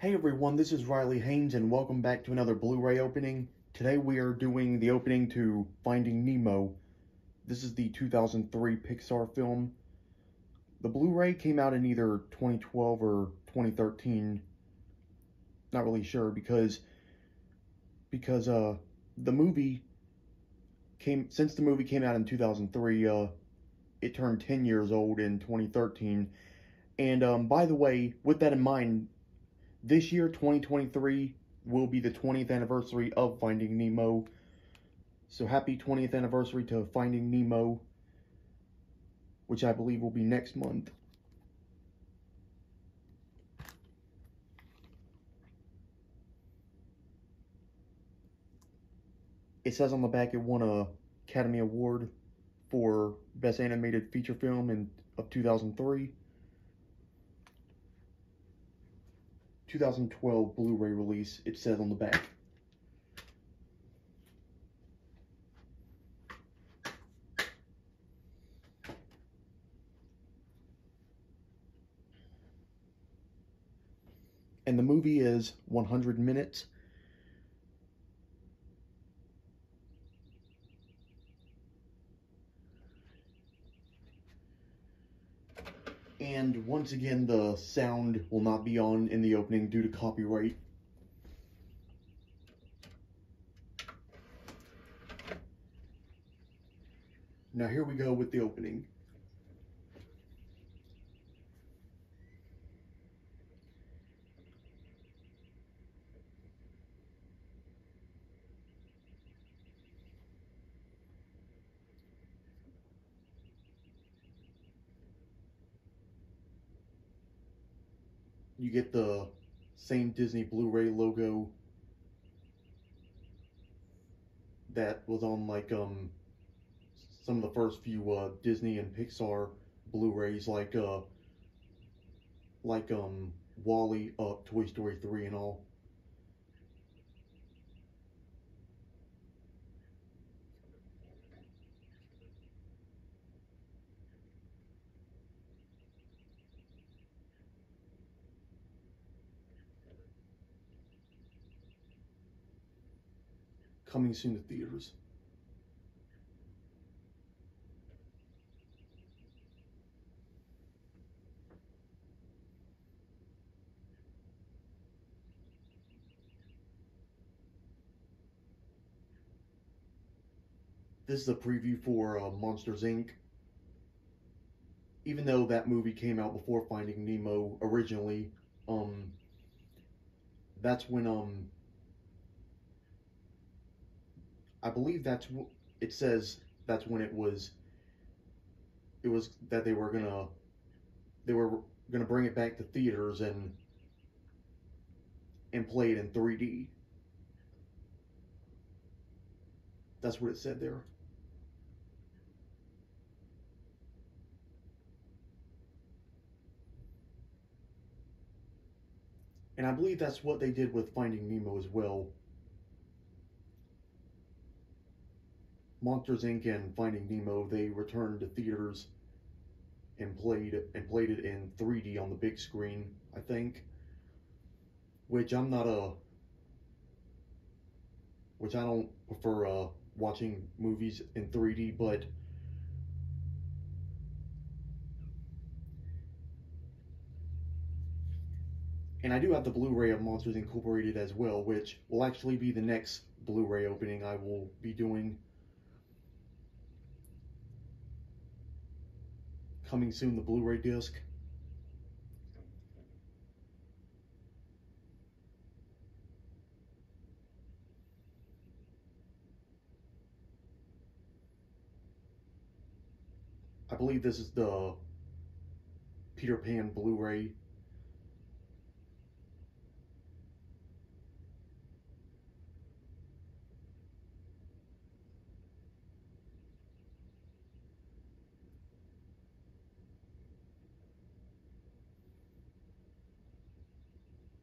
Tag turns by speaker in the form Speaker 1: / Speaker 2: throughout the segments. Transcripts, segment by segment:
Speaker 1: Hey everyone, this is Riley Haines and welcome back to another Blu-ray opening. Today we are doing the opening to Finding Nemo. This is the 2003 Pixar film. The Blu-ray came out in either 2012 or 2013. Not really sure because because uh the movie came since the movie came out in 2003 uh it turned 10 years old in 2013. And um by the way, with that in mind, this year, 2023, will be the 20th anniversary of Finding Nemo. So happy 20th anniversary to Finding Nemo, which I believe will be next month. It says on the back it won a Academy Award for Best Animated Feature Film in of 2003. 2012 Blu-ray release, it says on the back. And the movie is 100 minutes. And once again, the sound will not be on in the opening due to copyright. Now here we go with the opening. You get the same Disney Blu-ray logo that was on like um some of the first few uh, Disney and Pixar Blu-rays like uh like um WALL-E, Up, Toy Story 3 and all. Coming soon to theaters. This is a preview for uh, Monsters Inc. Even though that movie came out before Finding Nemo originally, um, that's when um, I believe that's it says that's when it was it was that they were gonna they were gonna bring it back to theaters and and play it in 3D. That's what it said there. And I believe that's what they did with Finding Nemo as well. Monsters Inc. and Finding Nemo, they returned to theaters and played and played it in 3D on the big screen, I think. Which I'm not a which I don't prefer uh, watching movies in 3D, but and I do have the Blu-ray of Monsters Incorporated as well, which will actually be the next Blu-ray opening I will be doing. Coming soon, the Blu-ray disc. I believe this is the Peter Pan Blu-ray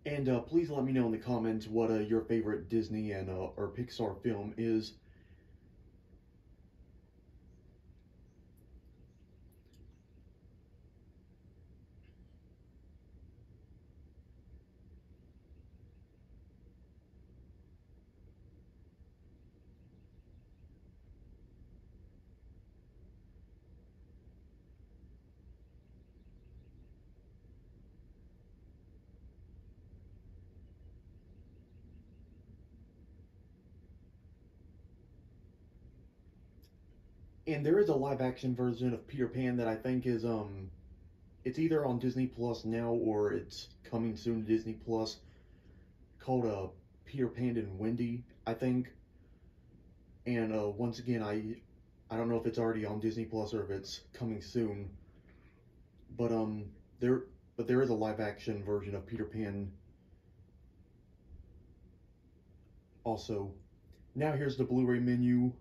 Speaker 1: And uh, please let me know in the comments what uh, your favorite Disney and uh, or Pixar film is. And there is a live action version of Peter Pan that I think is um it's either on Disney Plus now or it's coming soon to Disney Plus called uh Peter Pan and Wendy, I think. And uh once again I I don't know if it's already on Disney Plus or if it's coming soon. But um there but there is a live action version of Peter Pan also. Now here's the Blu-ray menu.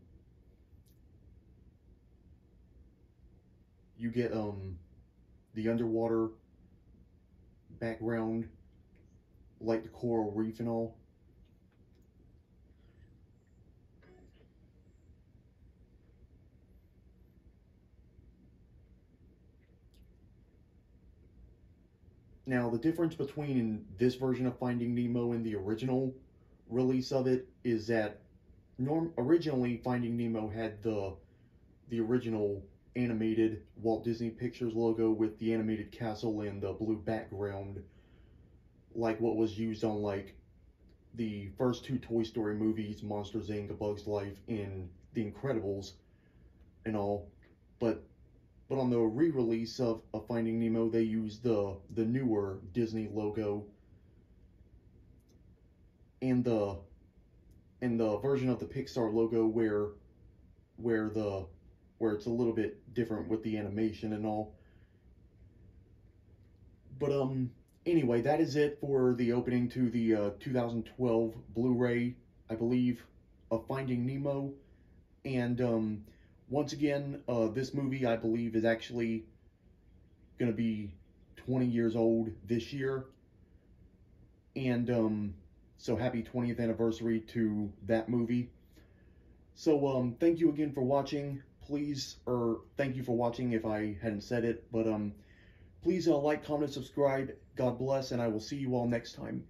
Speaker 1: You get um the underwater background like the coral reef and all. Now, the difference between this version of Finding Nemo and the original release of it is that norm originally Finding Nemo had the the original animated Walt Disney Pictures logo with the animated castle and the blue background like what was used on like the first two Toy Story movies, Monsters Inc., A Bug's Life, and The Incredibles and all. But but on the re-release of, of Finding Nemo, they used the the newer Disney logo and the and the version of the Pixar logo where where the where it's a little bit different with the animation and all. But um anyway, that is it for the opening to the uh, 2012 Blu-ray, I believe, of Finding Nemo. And um once again, uh, this movie, I believe, is actually going to be 20 years old this year. And um, so happy 20th anniversary to that movie. So um, thank you again for watching. Please, or thank you for watching if I hadn't said it. But um, please uh, like, comment, subscribe. God bless, and I will see you all next time.